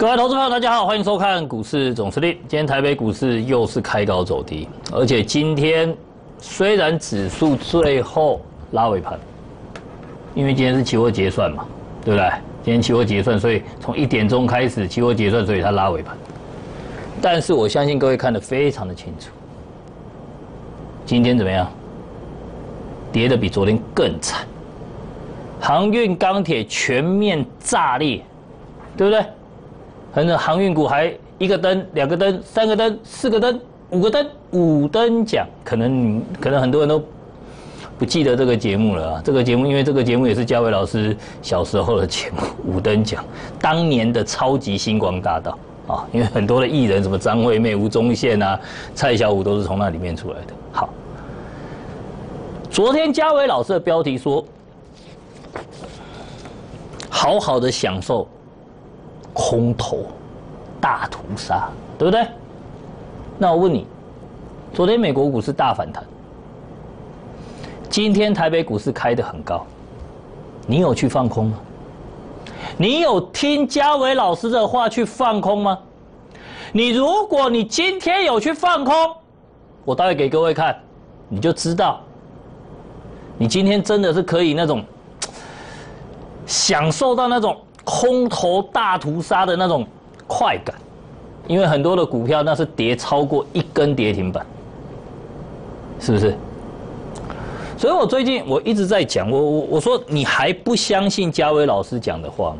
各位投资朋友，大家好，欢迎收看股市总司令。今天台北股市又是开高走低，而且今天虽然指数最后拉尾盘，因为今天是期货结算嘛，对不对？今天期货结算，所以从一点钟开始期货结算，所以它拉尾盘。但是我相信各位看得非常的清楚，今天怎么样？跌的比昨天更惨，航运、钢铁全面炸裂，对不对？很多航运股还一个灯、两个灯、三个灯、四个灯、五个灯，五灯奖。可能可能很多人都不记得这个节目了啊。这个节目，因为这个节目也是嘉伟老师小时候的节目，五灯奖，当年的超级星光大道啊。因为很多的艺人，什么张惠妹、吴宗宪啊、蔡小虎，都是从那里面出来的。好，昨天嘉伟老师的标题说：“好好的享受。”空头大屠杀，对不对？那我问你，昨天美国股市大反弹，今天台北股市开的很高，你有去放空吗？你有听嘉伟老师的话去放空吗？你如果你今天有去放空，我待会给各位看，你就知道，你今天真的是可以那种享受到那种。空头大屠杀的那种快感，因为很多的股票那是跌超过一根跌停板，是不是？所以我最近我一直在讲，我我我说你还不相信嘉威老师讲的话吗？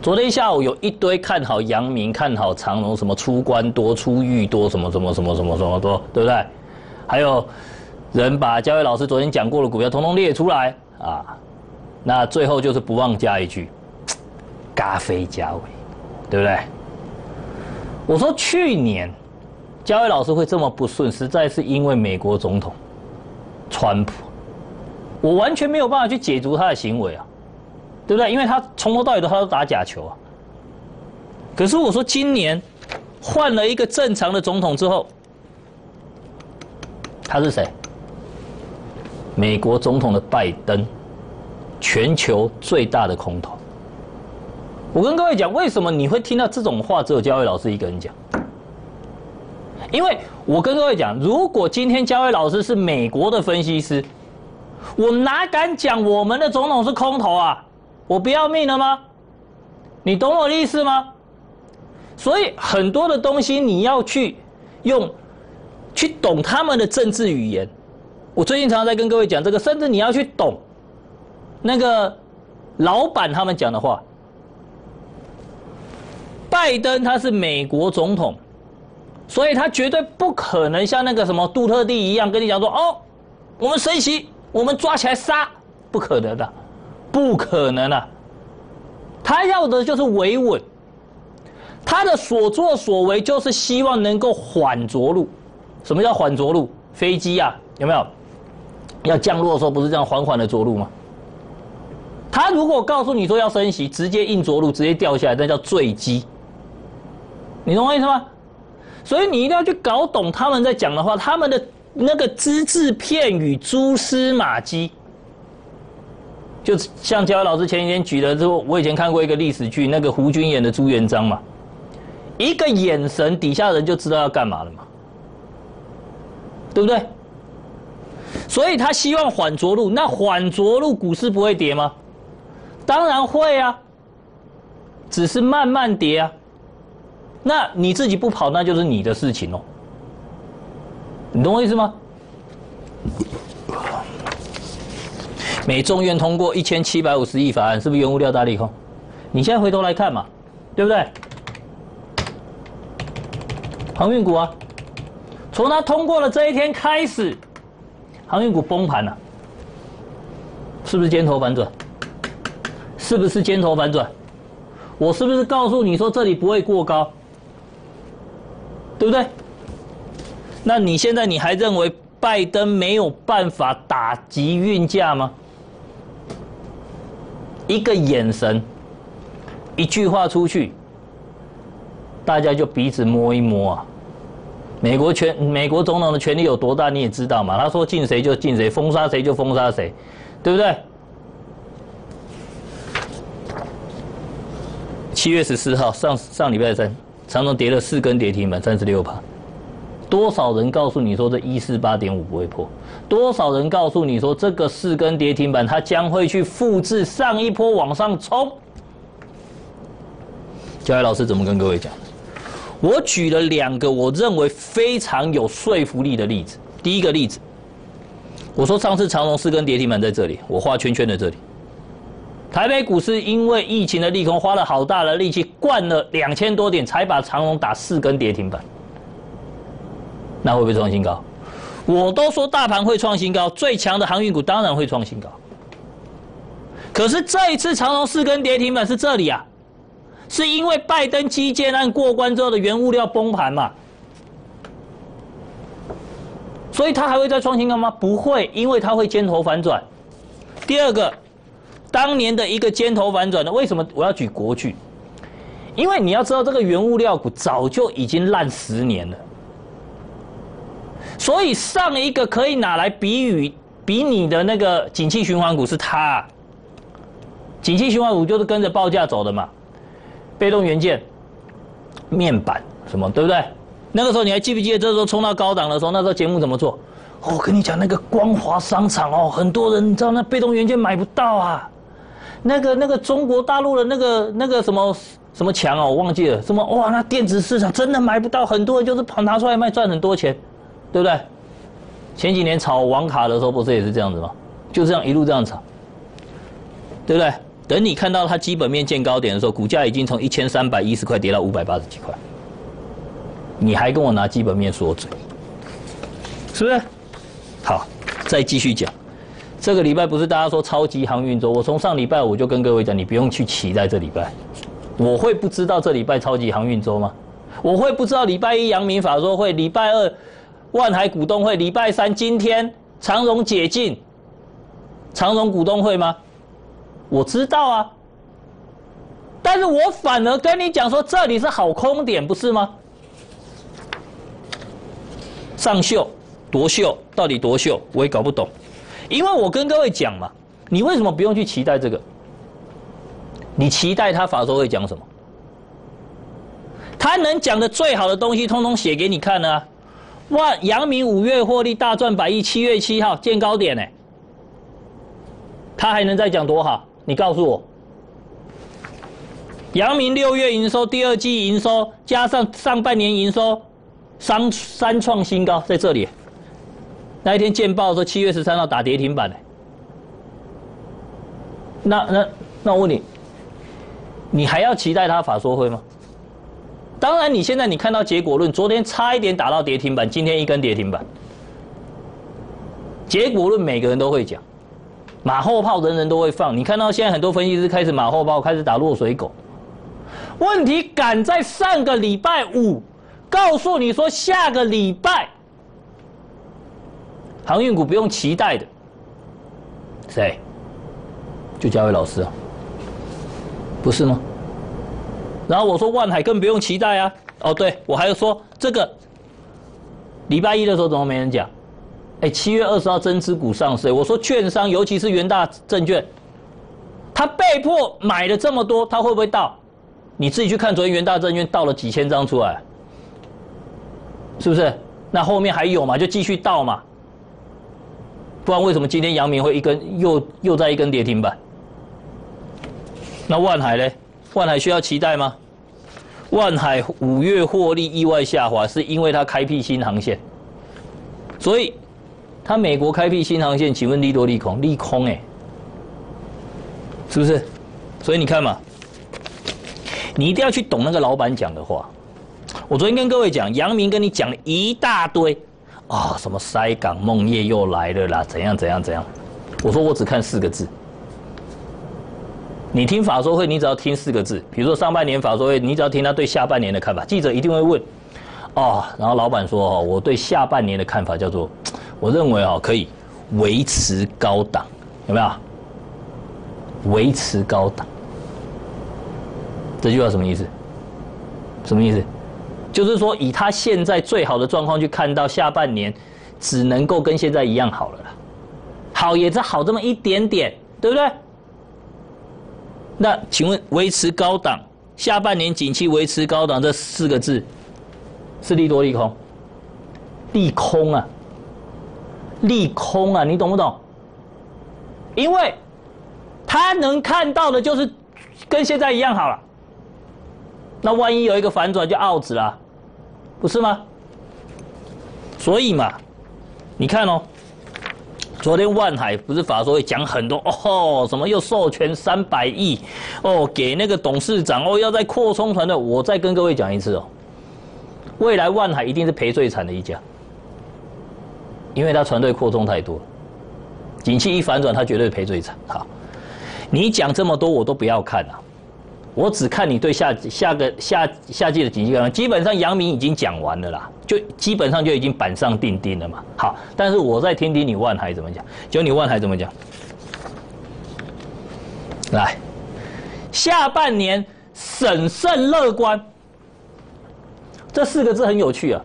昨天下午有一堆看好阳明、看好长隆，什么出关多、出狱多，什么什么什么什么什么多，对不对？还有人把嘉威老师昨天讲过的股票统统列出来啊。那最后就是不忘加一句，咖啡加尾，对不对？我说去年，嘉伟老师会这么不顺，实在是因为美国总统川普，我完全没有办法去解读他的行为啊，对不对？因为他从头到尾都他都打假球啊。可是我说今年换了一个正常的总统之后，他是谁？美国总统的拜登。全球最大的空头，我跟各位讲，为什么你会听到这种话？只有嘉伟老师一个人讲，因为我跟各位讲，如果今天嘉伟老师是美国的分析师，我哪敢讲我们的总统是空头啊？我不要命了吗？你懂我的意思吗？所以很多的东西你要去用，去懂他们的政治语言。我最近常常在跟各位讲这个，甚至你要去懂。那个老板他们讲的话，拜登他是美国总统，所以他绝对不可能像那个什么杜特地一样跟你讲说哦，我们升息，我们抓起来杀，不可能的，不可能的。他要的就是维稳，他的所作所为就是希望能够缓着陆。什么叫缓着陆？飞机啊，有没有？要降落的时候不是这样缓缓的着陆吗？他如果告诉你说要升息，直接硬着陆，直接掉下来，那叫坠机。你懂我意思吗？所以你一定要去搞懂他们在讲的话，他们的那个只字片语、蛛丝马迹，就像焦老师前几天举的，之后我以前看过一个历史剧，那个胡军演的朱元璋嘛，一个眼神，底下人就知道要干嘛了嘛，对不对？所以他希望缓着陆，那缓着陆，股市不会跌吗？当然会啊，只是慢慢跌啊。那你自己不跑，那就是你的事情哦。你懂我意思吗？美众院通过一千七百五十亿法案，是不是原物料大利空？你现在回头来看嘛，对不对？航运股啊，从它通过了这一天开始，航运股崩盘了，是不是尖头反转？是不是尖头反转？我是不是告诉你说这里不会过高？对不对？那你现在你还认为拜登没有办法打击运价吗？一个眼神，一句话出去，大家就彼此摸一摸啊！美国权美国总统的权力有多大你也知道嘛？他说进谁就进谁，封杀谁就封杀谁，对不对？七月十四号上上礼拜三，长荣跌了四根跌停板，三十六趴。多少人告诉你说这一四八点五不会破？多少人告诉你说这个四根跌停板它将会去复制上一波往上冲？教育老师怎么跟各位讲？我举了两个我认为非常有说服力的例子。第一个例子，我说上次长荣四根跌停板在这里，我画圈圈的这里。台北股市因为疫情的利空，花了好大的力气，灌了两千多点，才把长荣打四根跌停板。那会不会创新高？我都说大盘会创新高，最强的航运股当然会创新高。可是这一次长荣四根跌停板是这里啊，是因为拜登基建案过关之后的原物料崩盘嘛？所以它还会再创新高吗？不会，因为它会尖头反转。第二个。当年的一个尖头反转的？为什么我要举国巨？因为你要知道，这个原物料股早就已经烂十年了，所以上一个可以拿来比喻比你的那个景气循环股是它。景气循环股就是跟着报价走的嘛，被动元件、面板什么，对不对？那个时候你还记不记得？这时候冲到高档的时候，那时候节目怎么做？我跟你讲，那个光华商场哦，很多人你知道那被动元件买不到啊。那个那个中国大陆的那个那个什么什么墙哦，我忘记了什么哇？那电子市场真的买不到，很多人就是跑拿出来卖赚很多钱，对不对？前几年炒网卡的时候不是也是这样子吗？就这样一路这样炒，对不对？等你看到它基本面见高点的时候，股价已经从一千三百一十块跌到五百八十几块，你还跟我拿基本面说嘴，是不是？好，再继续讲。这个礼拜不是大家说超级航运周？我从上礼拜我就跟各位讲，你不用去期待这礼拜。我会不知道这礼拜超级航运周吗？我会不知道礼拜一阳明法说会，礼拜二万海股东会，礼拜三今天长荣解禁，长荣股东会吗？我知道啊，但是我反而跟你讲说这里是好空点，不是吗？上秀夺秀，到底夺秀，我也搞不懂。因为我跟各位讲嘛，你为什么不用去期待这个？你期待他法说会讲什么？他能讲的最好的东西，通通写给你看呢。哇，阳明五月获利大赚百亿，七月七号见高点呢。他还能再讲多好？你告诉我。阳明六月营收、第二季营收加上上半年营收，三三创新高在这里。那一天见报说七月十三号打跌停板的，那那那我问你，你还要期待他法说会吗？当然，你现在你看到结果论，昨天差一点打到跌停板，今天一根跌停板。结果论每个人都会讲，马后炮人人都会放。你看到现在很多分析师开始马后炮，开始打落水狗。问题赶在上个礼拜五告诉你说下个礼拜。航运股不用期待的，谁？就嘉伟老师啊，不是吗？然后我说万海更不用期待啊。哦，对我还要说这个，礼拜一的时候怎么没人讲？哎，七月二十号增资股上市，我说券商尤其是元大证券，他被迫买了这么多，他会不会到？你自己去看昨天元大证券到了几千张出来，是不是？那后面还有嘛？就继续倒嘛。不然为什么今天阳明会一根又又在一根跌停板？那万海呢？万海需要期待吗？万海五月获利意外下滑，是因为它开辟新航线，所以它美国开辟新航线，请问利多利空？利空哎，是不是？所以你看嘛，你一定要去懂那个老板讲的话。我昨天跟各位讲，阳明跟你讲了一大堆。啊，什么塞港梦夜又来了啦？怎样怎样怎样？我说我只看四个字。你听法说会，你只要听四个字。比如说上半年法说会，你只要听他对下半年的看法。记者一定会问，哦，然后老板说哦，我对下半年的看法叫做，我认为哦可以维持高档，有没有？维持高档，这句话什么意思？什么意思？就是说，以他现在最好的状况去看到下半年，只能够跟现在一样好了，好也是好这么一点点，对不对？那请问维持高档下半年景气维持高档这四个字，是利多利空？利空啊，利空啊，你懂不懂？因为他能看到的就是跟现在一样好了。那万一有一个反转就 out 了，不是吗？所以嘛，你看哦，昨天万海不是法说会讲很多哦，什么又授权三百亿哦，给那个董事长哦，要再扩充团队。我再跟各位讲一次哦，未来万海一定是赔最惨的一家，因为他团队扩充太多，景气一反转，他绝对赔最惨。好，你讲这么多我都不要看了。我只看你对下下个下下季的景气观，基本上杨明已经讲完了啦，就基本上就已经板上钉钉了嘛。好，但是我再听听你万海怎么讲，就你万海怎么讲。来，下半年审慎乐观，这四个字很有趣啊。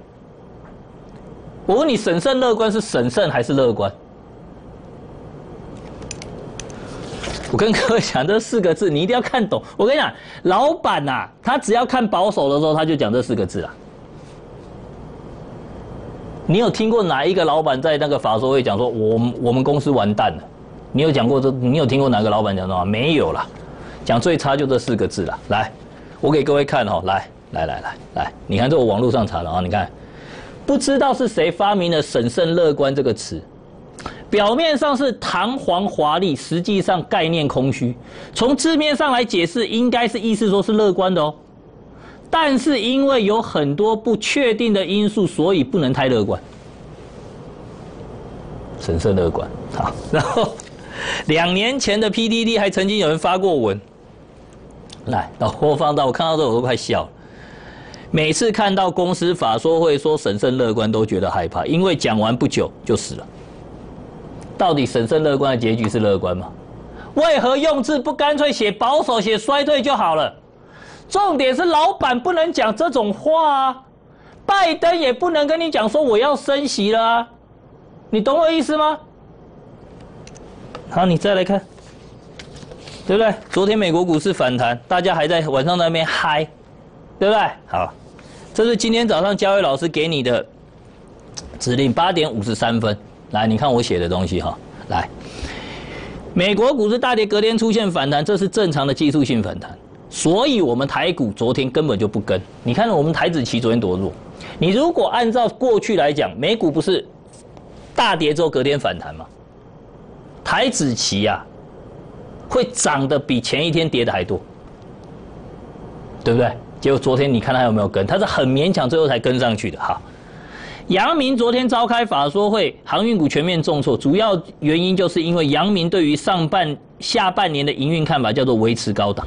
我问你，审慎乐观是审慎还是乐观？我跟各位讲这四个字，你一定要看懂。我跟你讲，老板呐，他只要看保守的时候，他就讲这四个字啊。你有听过哪一个老板在那个法说会讲说，我我们公司完蛋了？你有讲过这？你有听过哪个老板讲的吗？没有啦，讲最差就这四个字了。来，我给各位看哈，来来来来来，你看这我网络上查的啊，你看，不知道是谁发明了“审慎乐观”这个词。表面上是堂皇华丽，实际上概念空虚。从字面上来解释，应该是意思说是乐观的哦。但是因为有很多不确定的因素，所以不能太乐观。审慎乐观，好。然后两年前的 PDD 还曾经有人发过文，来，我放到我看到这我都快笑了。每次看到公司法说会说审慎乐观，都觉得害怕，因为讲完不久就死了。到底审慎乐观的结局是乐观吗？为何用字不干脆写保守、写衰退就好了？重点是老板不能讲这种话啊！拜登也不能跟你讲说我要升息了啊！你懂我意思吗？好，你再来看，对不对？昨天美国股市反弹，大家还在晚上那边嗨，对不对？好，这是今天早上嘉伟老师给你的指令，八点五十三分。来，你看我写的东西哈。来，美国股市大跌，隔天出现反弹，这是正常的技术性反弹。所以，我们台股昨天根本就不跟。你看，我们台子期昨天多弱。你如果按照过去来讲，美股不是大跌之后隔天反弹吗？台子期呀，会涨得比前一天跌的还多，对不对？结果昨天你看它有没有跟？它是很勉强，最后才跟上去的。哈。阳明昨天召开法说会，航运股全面重挫，主要原因就是因为阳明对于上半下半年的营运看法叫做维持高档，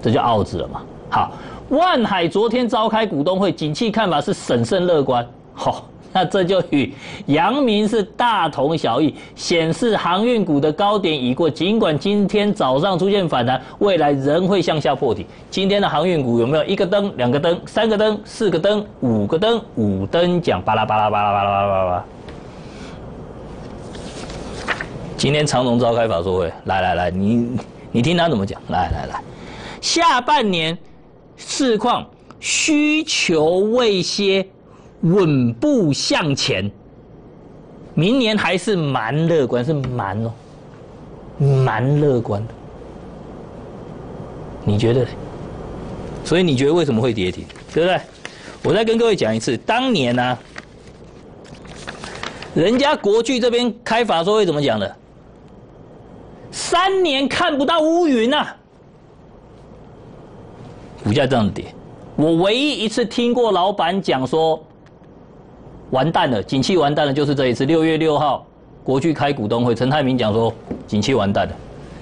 这就傲字了嘛。好，万海昨天召开股东会，景气看法是审慎乐观，好。那这就与阳明是大同小异，显示航运股的高点已过。尽管今天早上出现反弹，未来仍会向下破底。今天的航运股有没有一个灯、两个灯、三个灯、四个灯、五个灯？五灯奖，巴拉巴拉巴拉巴拉巴拉巴拉。今天长隆召开法说会，来来来，你你听他怎么讲？来来来，下半年市况需求未歇。稳步向前，明年还是蛮乐观，是蛮哦，蛮乐观的。你觉得？所以你觉得为什么会跌停？对不对？我再跟各位讲一次，当年呢，人家国巨这边开法说会怎么讲的？三年看不到乌云呐，股价这样跌。我唯一一次听过老板讲说。完蛋了，景气完蛋了，就是这一次六月六号，国巨开股东会，陈泰明讲说景气完蛋了，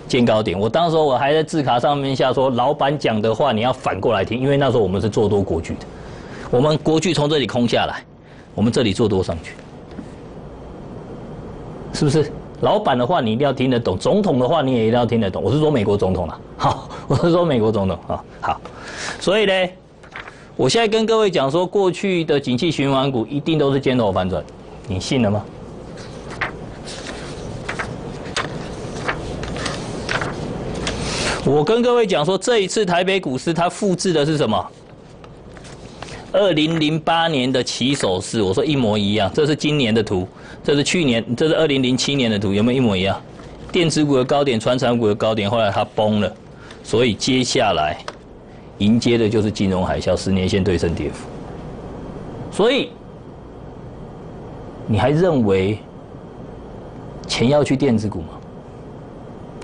见高点。我当时我还在字卡上面下说，老板讲的话你要反过来听，因为那时候我们是做多国巨的，我们国巨从这里空下来，我们这里做多上去，是不是？老板的话你一定要听得懂，总统的话你也一定要听得懂。我是说美国总统了，好，我是说美国总统啊，好，所以呢。我现在跟各位讲说，过去的景气循环股一定都是尖头反转，你信了吗？我跟各位讲说，这一次台北股市它复制的是什么？二零零八年的起手式，我说一模一样。这是今年的图，这是去年，这是二零零七年的图，有没有一模一样？电子股的高点，传产股的高点，后来它崩了，所以接下来迎接的就是金融海啸，十年线对称跌幅。所以你还认为钱要去电子股吗？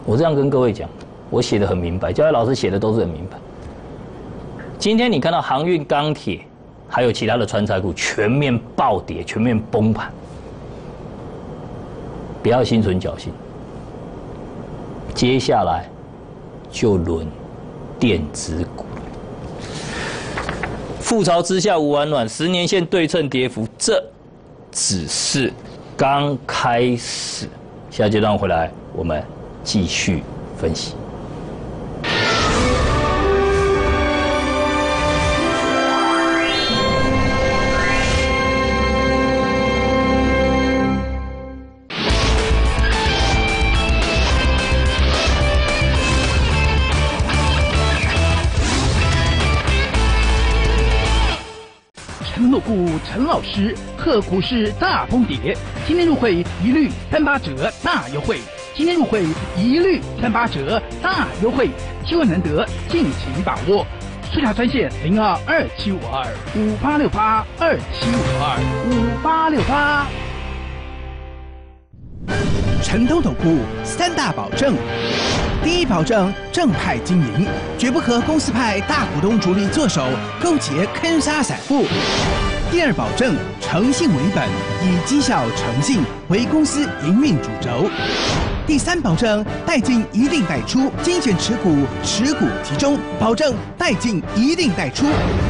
我这样跟各位讲，我写的很明白，教育老师写的都是很明白。今天你看到航运、钢铁。还有其他的川财股全面暴跌，全面崩盘，不要心存侥幸。接下来就轮电子股，覆巢之下无完卵，十年线对称跌幅，这只是刚开始。下阶段回来，我们继续分析。陈老师贺股市大崩跌，今天入会一律三八折大优惠，今天入会一律三八折大优惠，机会难得，尽情把握。速查专线零二二七五二五八六八二七五二五八六八。陈东总部三大保证：第一，保证正派经营，绝不和公司派大股东主力做手，勾结坑杀散户。第二，保证诚信为本，以绩效诚信为公司营运主轴。第三，保证带进一定带出，精选持股，持股集中，保证带进一定带出。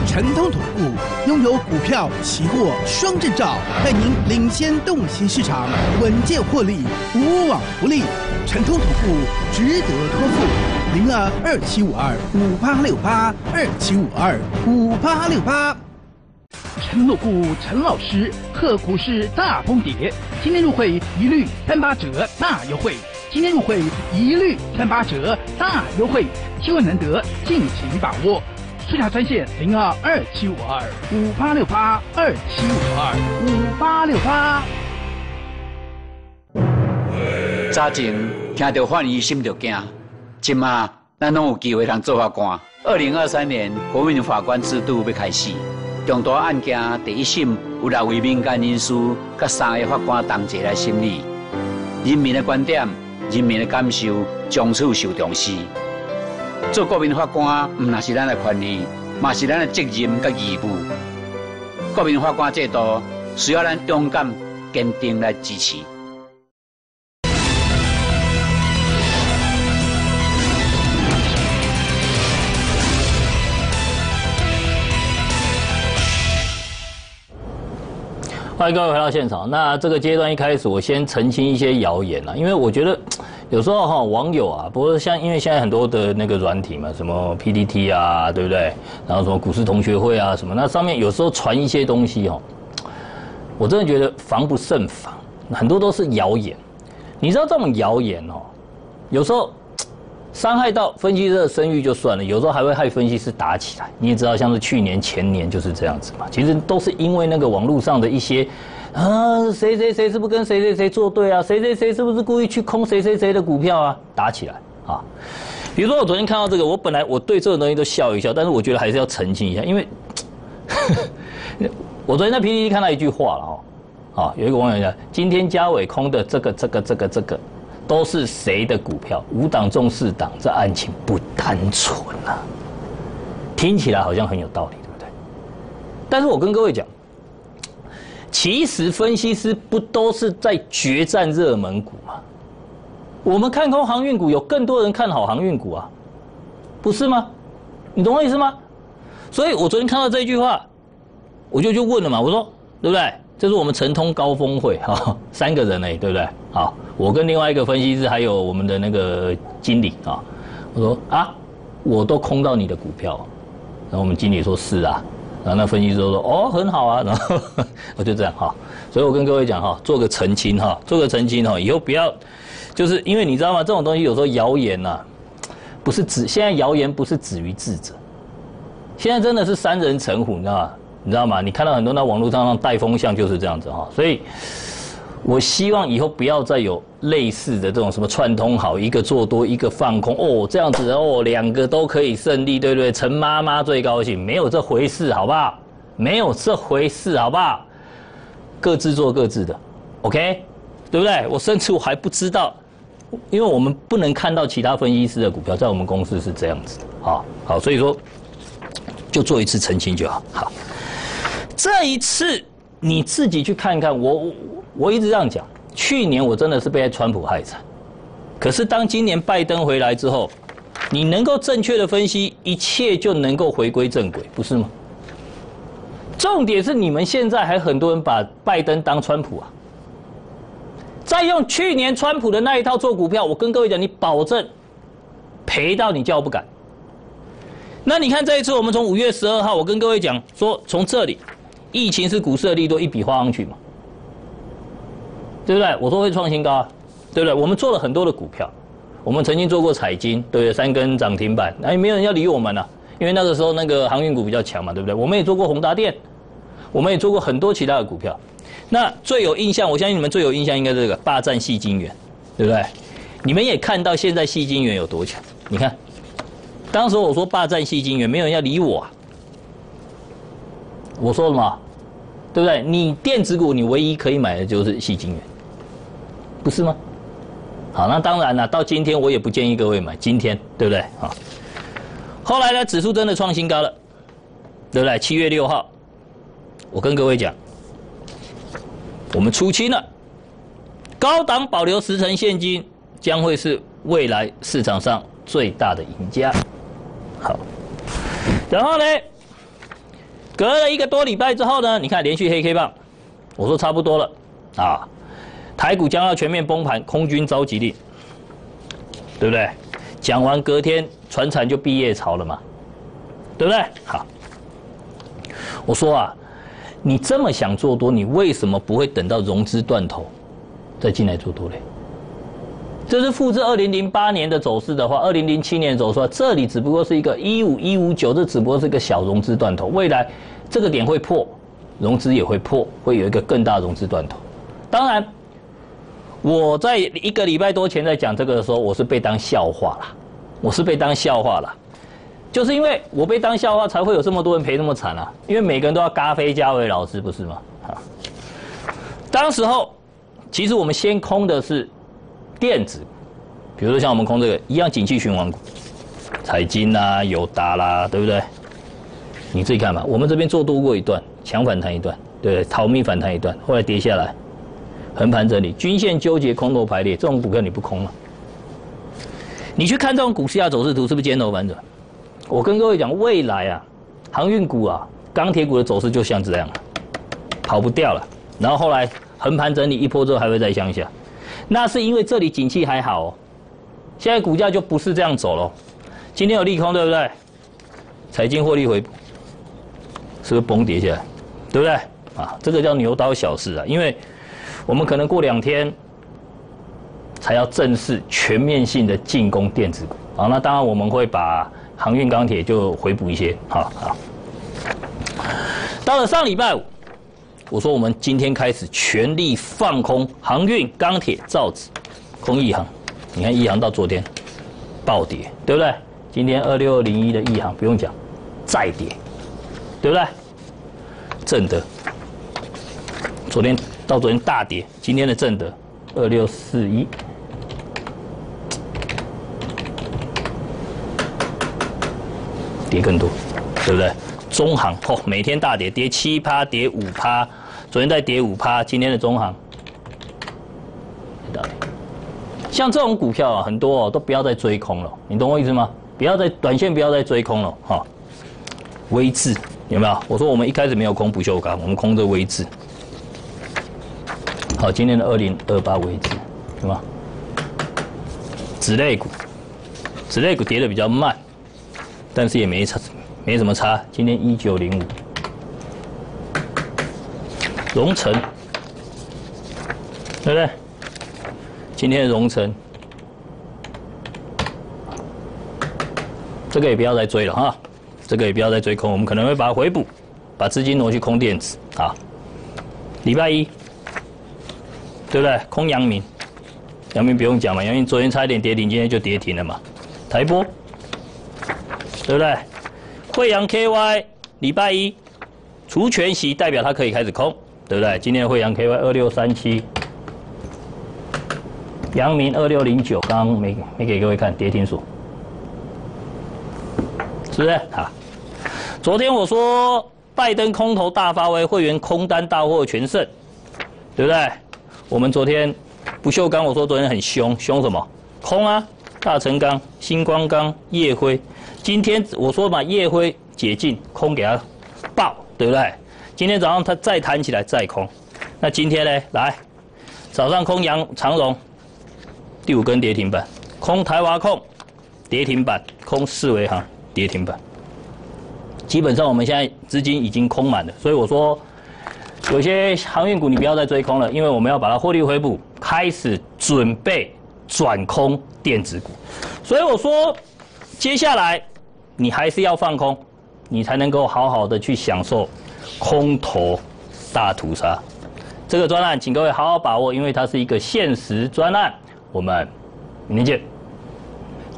陈通土部拥有股票、期货双证照，带您领先洞悉市场，稳健获利，无往不利。陈通土部值得托付。零二二七五二五八六八二七五二五八六八。陈诺股陈老师贺股市大崩跌，今天入会一律三八折大优惠，今天入会一律三八折大优惠，机会难得，尽情把握。速查专线零二二七五二五八六八二七五二五八六八。早前听到换医心就惊，今嘛咱拢有机会通做法官。二零二三年国民法官制度要开始。重大案件第一审有六位民间人士，甲三个法官同齐来审理。人民的观点、人民的感受，从此受重视。做国民法官，唔那是咱的权利，嘛是咱的责任甲义务。国民法官制度需要咱勇敢、坚定来支持。欢迎各位回到现场。那这个阶段一开始，我先澄清一些谣言啊，因为我觉得 有时候哈网友啊，不过像因为现在很多的那个软体嘛，什么 PPT 啊，对不对？然后什么股市同学会啊什么，那上面有时候传一些东西哦，我真的觉得防不胜防，很多都是谣言。你知道这种谣言哦，有时候。伤害到分析师的声誉就算了，有时候还会害分析师打起来。你也知道，像是去年、前年就是这样子嘛。其实都是因为那个网络上的一些啊，谁谁谁是不是跟谁谁谁作对啊？谁谁谁是不是故意去空谁谁谁的股票啊？打起来啊！比如说我昨天看到这个，我本来我对这个东西都笑一笑，但是我觉得还是要澄清一下，因为 我昨天在 PPT 看到一句话了哦，啊，有一个网友讲，今天嘉伟空的这个这个这个这个。都是谁的股票？五党重四党，这案情不单纯啊！听起来好像很有道理，对不对？但是我跟各位讲，其实分析师不都是在决战热门股吗？我们看空航运股，有更多人看好航运股啊，不是吗？你懂我意思吗？所以我昨天看到这句话，我就去问了嘛，我说对不对？这是我们成通高峰会哈，三个人哎，对不对？好。我跟另外一个分析师，还有我们的那个经理啊，我说啊，我都空到你的股票，然后我们经理说是啊，然后那分析师说哦很好啊，然后我就这样哈，所以我跟各位讲哈，做个澄清哈，做个澄清哈，以后不要，就是因为你知道吗？这种东西有时候谣言呐，不是止，现在谣言不是止于智者，现在真的是三人成虎，你知道吗？你知道吗？你看到很多那网络上带风向就是这样子哈，所以我希望以后不要再有类似的这种什么串通好，一个做多，一个放空哦，这样子哦，两个都可以胜利，对不对？陈妈妈最高兴，没有这回事，好不好？没有这回事，好不好？各自做各自的，OK，对不对？我甚至我还不知道，因为我们不能看到其他分析师的股票，在我们公司是这样子的，好，好，所以说就做一次澄清就好，好。这一次你自己去看看，我我一直这样讲，去年我真的是被川普害惨，可是当今年拜登回来之后，你能够正确的分析，一切就能够回归正轨，不是吗？重点是你们现在还很多人把拜登当川普啊，再用去年川普的那一套做股票，我跟各位讲，你保证赔到你叫不敢。那你看这一次，我们从五月十二号，我跟各位讲说，从这里。疫情是股市的利多，一笔画上去嘛，对不对？我说会创新高，啊，对不对？我们做了很多的股票，我们曾经做过彩金，对不对？三根涨停板，哎，没有人要理我们了，因为那个时候那个航运股比较强嘛，对不对？我们也做过宏达电，我们也做过很多其他的股票。那最有印象，我相信你们最有印象应该是这个霸占细金元，对不对？你们也看到现在细金元有多强？你看，当时我说霸占细金元，没有人要理我，啊。我说什么？对不对？你电子股，你唯一可以买的就是细晶元，不是吗？好，那当然了。到今天我也不建议各位买，今天对不对？啊，后来呢，指数真的创新高了，对不对？七月六号，我跟各位讲，我们出清了，高档保留十成现金，将会是未来市场上最大的赢家。好，然后呢？隔了一个多礼拜之后呢，你看连续黑 K 棒，我说差不多了啊，台股将要全面崩盘，空军召集令，对不对？讲完隔天船产就毕业潮了嘛，对不对？好，我说啊，你这么想做多，你为什么不会等到融资断头再进来做多嘞？这是复制二零零八年的走势的话，二零零七年走势，这里只不过是一个一五一五九，这只不过是一个小融资断头，未来这个点会破，融资也会破，会有一个更大融资断头。当然，我在一个礼拜多前在讲这个的时候，我是被当笑话了，我是被当笑话了，就是因为我被当笑话，才会有这么多人赔那么惨啊，因为每个人都要咖啡加维老师，不是吗？啊，当时候其实我们先空的是。电子，比如说像我们空这个一样景气循环股，彩金啦、友达啦，对不对？你自己看吧。我们这边做多过一段，强反弹一段，对，逃命反弹一段，后来跌下来，横盘整理，均线纠结，空头排列，这种股票你不空了。你去看这种股市价走势图，是不是尖头反转？我跟各位讲，未来啊，航运股啊、钢铁股的走势就像这样，跑不掉了。然后后来横盘整理一波之后，还会再向下。那是因为这里景气还好哦，现在股价就不是这样走了。今天有利空，对不对？财经获利回，是不是崩跌下来？对不对？啊，这个叫牛刀小试啊，因为我们可能过两天才要正式全面性的进攻电子股。好，那当然我们会把航运钢铁就回补一些。好好，到了上礼拜五。我说，我们今天开始全力放空航运、钢铁、造纸，空一航。你看一航到昨天暴跌，对不对？今天二六零一的一航不用讲，再跌，对不对？正德，昨天到昨天大跌，今天的正德二六四一跌更多，对不对？中行哦，每天大跌，跌七趴，跌五趴，昨天再跌五趴，今天的中行，像这种股票啊，很多哦，都不要再追空了，你懂我意思吗？不要再短线，不要再追空了哈。微智有没有？我说我们一开始没有空不锈钢，我们空的微智。好，今天的二零二八微智，什么？纸类股，纸类股跌的比较慢，但是也没差。没什么差，今天一九零五，荣成，对不对？今天的荣成这个也不要再追了哈，这个也不要再追空，我们可能会把它回补，把资金挪去空电子啊。礼拜一，对不对？空阳明，阳明不用讲嘛，阳明昨天差一点跌停，今天就跌停了嘛。台波，对不对？惠阳 KY 礼拜一除权息，代表它可以开始空，对不对？今天的惠阳 KY 二六三七，阳明二六零九，刚刚没没给各位看跌停数。是不是啊？昨天我说拜登空头大发威，会员空单大获全胜，对不对？我们昨天不锈钢，我说昨天很凶，凶什么？空啊！大成钢、星光钢、夜辉，今天我说把夜辉解禁，空给它爆，对不对？今天早上它再弹起来再空，那今天呢？来，早上空阳长荣，第五根跌停板，空台华控跌停板，空四维行。跌停板，基本上我们现在资金已经空满了，所以我说有些航运股你不要再追空了，因为我们要把它获利回补，开始准备转空电子股。所以我说接下来你还是要放空，你才能够好好的去享受空头大屠杀。这个专案，请各位好好把握，因为它是一个限时专案。我们明天见。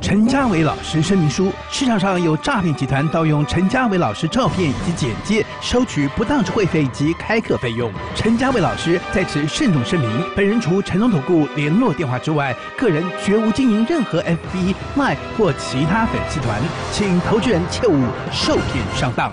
陈家伟老师声明书：市场上有诈骗集团盗用陈家伟老师照片以及简介，收取不当之会费及开课费用。陈家伟老师在此慎重声明：本人除陈总统顾联络电话之外，个人绝无经营任何 FB、Line 或其他粉丝团，请投资人切勿受骗上当。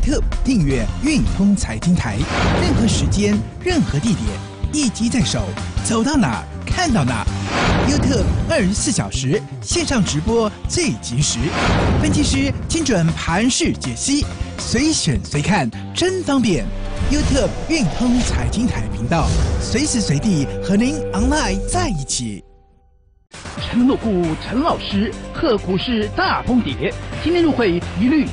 特订阅运通财经台，任何时间、任何地点，一机在手，走到哪看到哪。YouTube 二十四小时线上直播最及时，分析师精准盘势解析，随选随看真方便。YouTube 运通财经台频道，随时随地和您 online 在一起。陈乐顾陈老师贺股市大崩跌，今天入会一律。